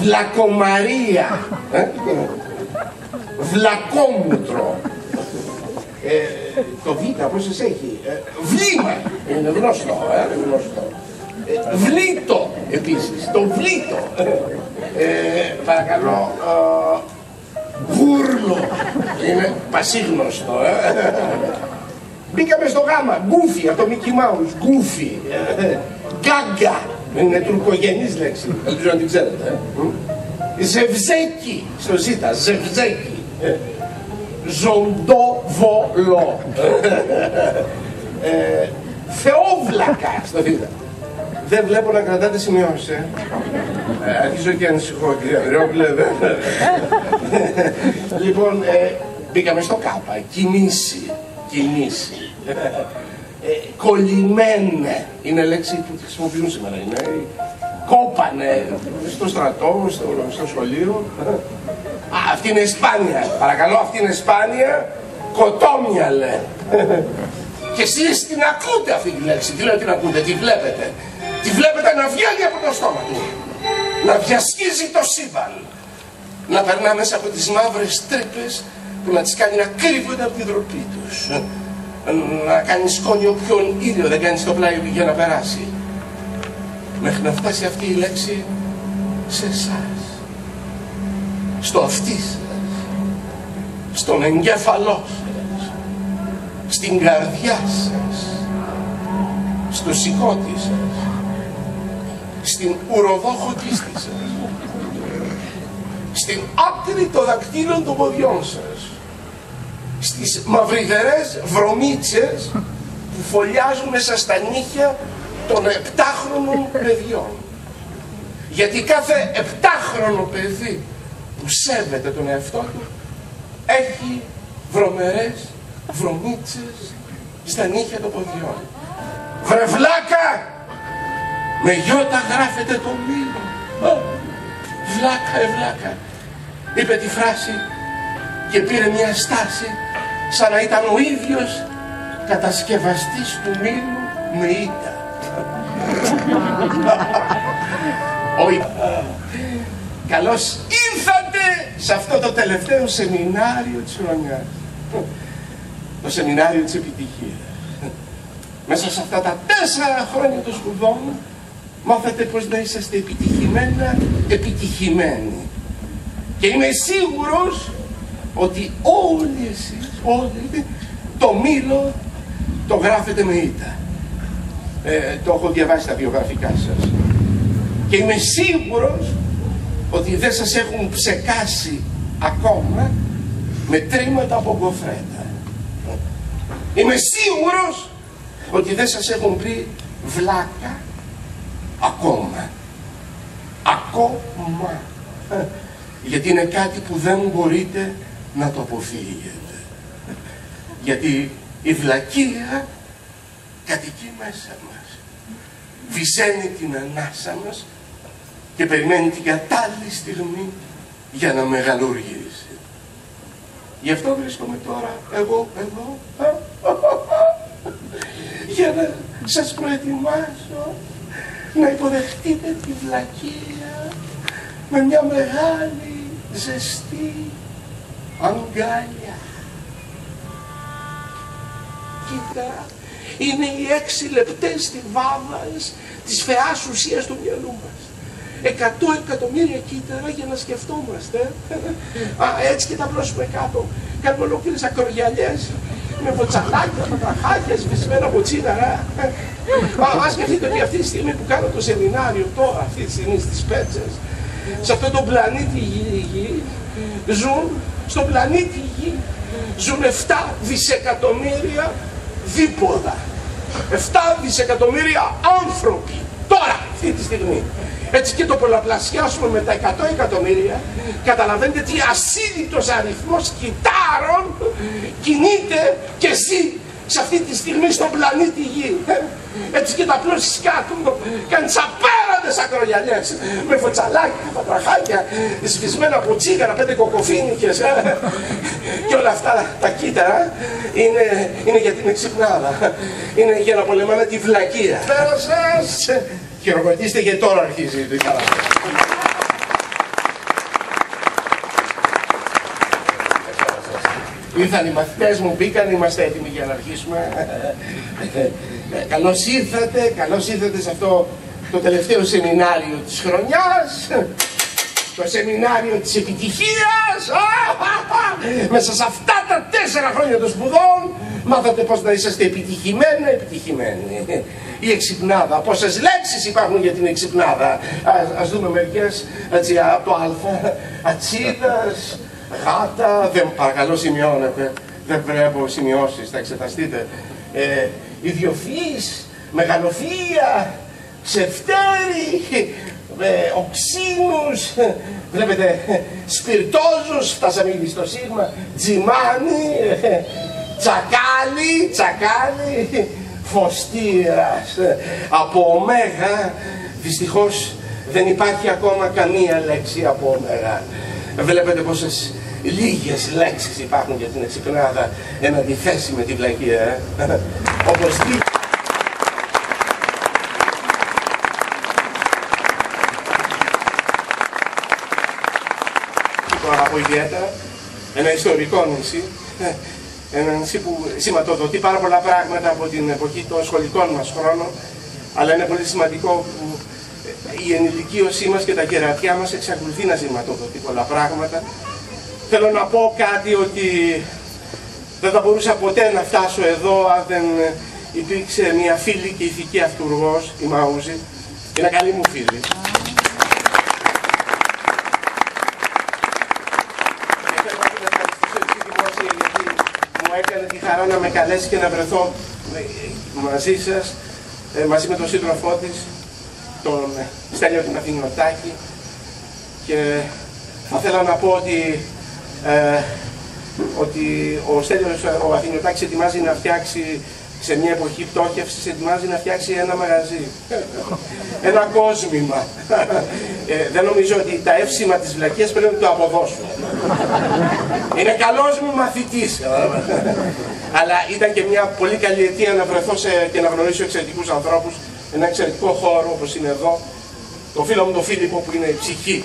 Βλακομαρία. Ε? Βλακόμουτρο. Ε, το Β, πώς σας έχει; Ε, βλήμα. Είναι γνωστό, ε, γνωστό. Ε, βλήτο, επίσης. Το βλήτο. Ε, παρακαλώ. Ε, βούρλο. Είναι πασίγνωστο. Μπήκαμε στο γάμα, γκούφι, από το Mickey Mouse, γκούφι. Ε, γκάγκα, είναι τουρκογενής λέξη, ελπίζω να την ξέρετε. Ε. Ζευζέκι, στο ζήτα, ζευζέκι. Ε, Ζωντοβολό. Ε, θεόβλακα στο β'. Δεν βλέπω να κρατάτε σημειώσεις, ε. ε αρχίζω και ανησυχώ, κύριε Ανδρεόπουλε. λοιπόν, ε, μπήκαμε στο ΚΑΠΑ. Κινήσει. Κινήσει. Ε, κολλημένε είναι λέξη που χρησιμοποιούν σήμερα. Είναι, κόπανε στο στρατό, στο, στο σχολείο. Α, αυτή είναι Ισπάνια. Παρακαλώ, αυτή είναι Ισπάνια. Κοτόμια λέει. Και εσείς την ακούτε αυτή τη λέξη. Τι λέω την ακούτε, τη βλέπετε. Τη βλέπετε να βγαίνει από το στόμα του. Να διασχίζει το σύμπαν. Να περνά μέσα από τις μαύρες τρύπες που να τις κάνει να κρύβονται από την τροπή τους. Να κάνεις σκόνη όποιον ήλιο δεν κάνεις στο πλάι για να περάσει. Μέχρι να φτάσει αυτή η λέξη σε εσάς. Στο αυτί σας. Στον εγκέφαλό σας. Στην καρδιά σας. Στο σηκώτη σας στην ουροδόχο κίστη σας, στην άκρη των δακτύλων των ποδιών σας, στις μαυριδερές βρωμίτσες που φωλιάζουν μέσα στα νύχια των επτάχρονων παιδιών. Γιατί κάθε επτάχρονο παιδί που σέβεται τον εαυτό του έχει βρωμερές βρωμίτσες στα νύχια των ποδιών. Βρεβλάκα! Με γιώτα γράφεται το μήλο. Βλάκα, ευλάκα. Είπε τη φράση και πήρε μια στάση σαν να ήταν ο ίδιος κατασκευαστής του μήλου με ήττα. Όχι. Καλώς ήρθατε σε αυτό το τελευταίο σεμινάριο της χρονιάς. Το σεμινάριο της επιτυχίας. Μέσα σε αυτά τα τέσσερα χρόνια των σπουδών μάθατε πως να είσαστε επιτυχημένα επιτυχημένοι. Και είμαι σίγουρος ότι όλοι εσείς, όλοι, το μήλο το γράφετε με ήττα. Ε, το έχω διαβάσει τα βιογραφικά σας. Και είμαι σίγουρος ότι δεν σας έχουν ψεκάσει ακόμα με τρίματα από κοφρέτα. Είμαι σίγουρος ότι δεν σας έχουν πει βλάκα ακόμα. Ακόμα. Γιατί είναι κάτι που δεν μπορείτε να το αποφύγετε. Γιατί η βλακεία κατοικεί μέσα μας. Βυσαίνει την ανάσα μας και περιμένει την κατάλληλη στιγμή για να μεγαλουργήσει. Γι' αυτό βρίσκομαι τώρα εγώ εδώ για να σας προετοιμάσω να υποδεχτείτε τη βλακεία με μια μεγάλη ζεστή αγκάλια. Κοίτα, είναι οι έξι λεπτές στιβάδες της φαιάς ουσίας του μυαλού μας. Εκατό εκατομμύρια κύτταρα για να σκεφτόμαστε. Α, έτσι και τα πλώσουμε κάτω. Κάνουμε ολόκληρες ακρογιαλιές με βοτσαλάκια, πατραχάκια, σβησμένα από τσίναρα. Μα σκεφτείτε ότι αυτή τη στιγμή που κάνω το σεμινάριο τώρα, αυτή τη στιγμή στις Πέτσες, σε αυτόν τον πλανήτη Γη, γη ζουν, στον πλανήτη Γη, ζουν 7 δισεκατομμύρια δίποδα. 7 δισεκατομμύρια άνθρωποι, τώρα, αυτή τη στιγμή. Έτσι και το πολλαπλασιάσουμε με τα 100 εκατομμύρια, καταλαβαίνετε τι ασύλλητος αριθμός κυτάρων κινείται και ζει σε αυτή τη στιγμή στον πλανήτη Γη. Έτσι και τα πλώσεις κάτω, κάνει Χιλιάδε ακρογιαλιέ με φωτσαλάκια, πατραχάκια, σφισμένα από τσίγαρα, πέντε κοκοφίνικε και όλα αυτά τα κύτταρα είναι, είναι για την εξυπνάδα. Είναι για να πολεμάμε τη βλακεία. Πέρα σα! Χειροκροτήστε και τώρα αρχίζει η δουλειά. Ήρθαν οι μαθητέ μου, μπήκαν, είμαστε έτοιμοι για να αρχίσουμε. καλώς ήρθατε, καλώς ήρθατε σε αυτό το τελευταίο σεμινάριο της χρονιάς. Το σεμινάριο της επιτυχίας. Μέσα σε αυτά τα τέσσερα χρόνια των σπουδών μάθατε πώς να είσαστε επιτυχημένοι, επιτυχημένοι. Η εξυπνάδα, πόσες λέξεις υπάρχουν για την εξυπνάδα. Ας, ας δούμε μερικές έτσι, από το α. Ατσίδας, γάτα, δεν παρακαλώ σημειώνετε. Δεν βλέπω σημειώσεις, θα εξεταστείτε. Ε, ιδιοφυής, μεγαλοφυΐα, ξεφτέρι, ε, οξύνους, βλέπετε, σπιρτόζους, φτάσαμε ήδη στο σίγμα, τζιμάνι, ε, τσακάλι, τσακάλι, φωστήρας. Από ωμέγα, δυστυχώς δεν υπάρχει ακόμα καμία λέξη από ωμέγα. Βλέπετε πόσες λίγες λέξεις υπάρχουν για την εξυπνάδα εν αντιθέσει με τη βλακία. Ε. Όπως Το αγαπώ ιδιαίτερα. Ένα ιστορικό νησί. Ε, ένα νησί που σηματοδοτεί πάρα πολλά πράγματα από την εποχή των σχολικών μας χρόνων. Αλλά είναι πολύ σημαντικό που η ενηλικίωσή μας και τα κερατιά μας εξακολουθεί να σηματοδοτεί πολλά πράγματα. Θέλω να πω κάτι ότι δεν θα μπορούσα ποτέ να φτάσω εδώ αν δεν υπήρξε μια φίλη και ηθική αυτούργος, η Μαούζη. Είναι καλή μου φίλη. Έκανε τη χαρά να με καλέσει και να βρεθώ μαζί σας, ε, μαζί με τον σύντροφό της, τον Στέλιο του Αθηνοτάκη και θα ήθελα να πω ότι, ε, ότι ο Στέλιος ο Αθηνοτάκης ετοιμάζει να φτιάξει σε μια εποχή πτώχευσης ετοιμάζει να φτιάξει ένα μαγαζί. ένα κόσμημα. Ε, δεν νομίζω ότι τα εύσημα της βλακίας πρέπει να το αποδώσουν. Είναι καλός μου μαθητής. Αλλά ήταν και μια πολύ καλή αιτία να βρεθώ σε, και να γνωρίσω εξαιρετικούς ανθρώπους, ένα εξαιρετικό χώρο όπως είναι εδώ, το φίλο μου τον Φίλιππο που είναι η ψυχή.